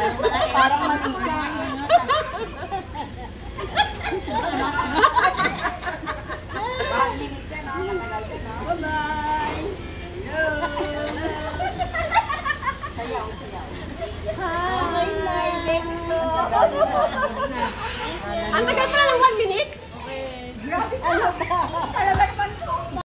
Parang matika. Ang tagal pala ng one minutes? Ano ba?